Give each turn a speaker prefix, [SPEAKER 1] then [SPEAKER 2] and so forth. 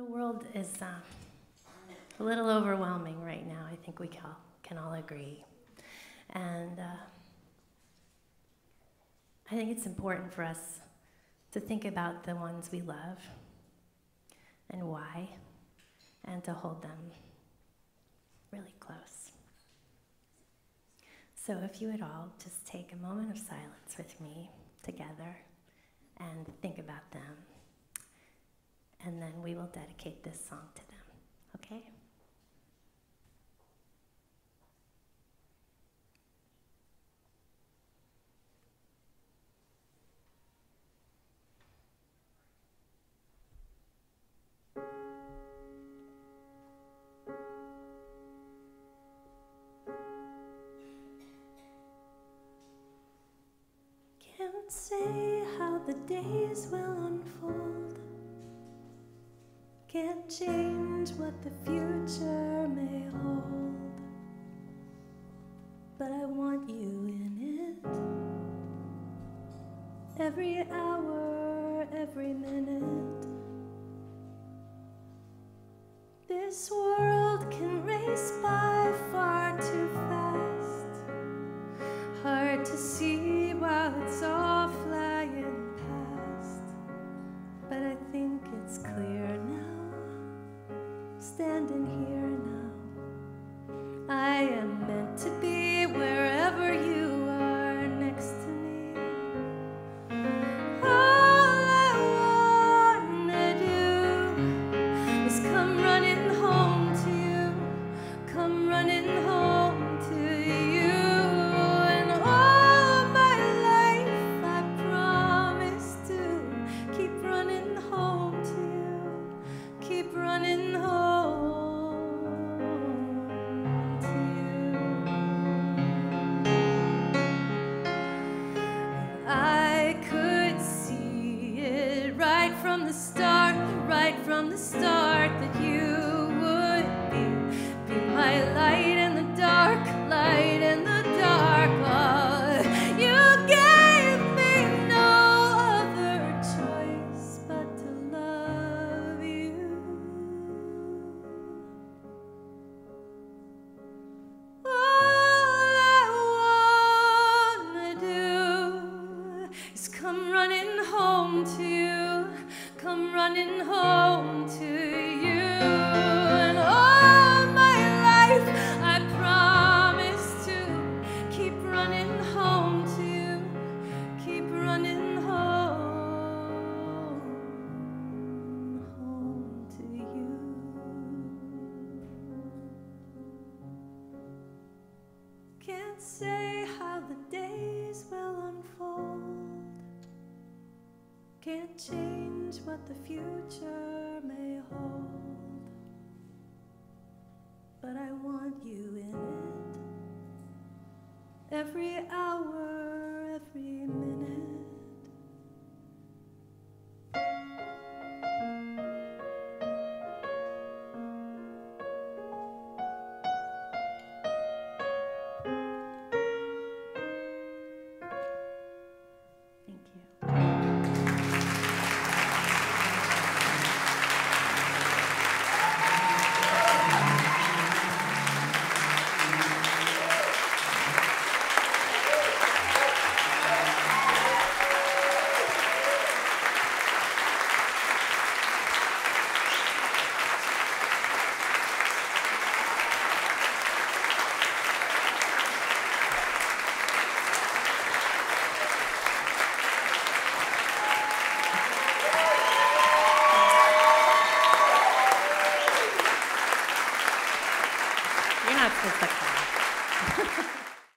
[SPEAKER 1] The world is uh, a little overwhelming right now. I think we can all, can all agree. And uh, I think it's important for us to think about the ones we love and why, and to hold them really close. So, if you would all just take a moment of silence with me together and think about them and then we will dedicate this song to them. Okay? Can't say how the days will unfold can't change what the future may hold, but I want you in it. Every hour, every minute. This world can race by far too fast. Hard to see while it's all standing here the start, right from the start that you would be, be my light in the dark, light running home to you. And all my life I promise to keep running home to you, keep running home, home to you. Can't say how the days will unfold. Can't what the future may hold. But I want you in it. Every hour, Espectacular.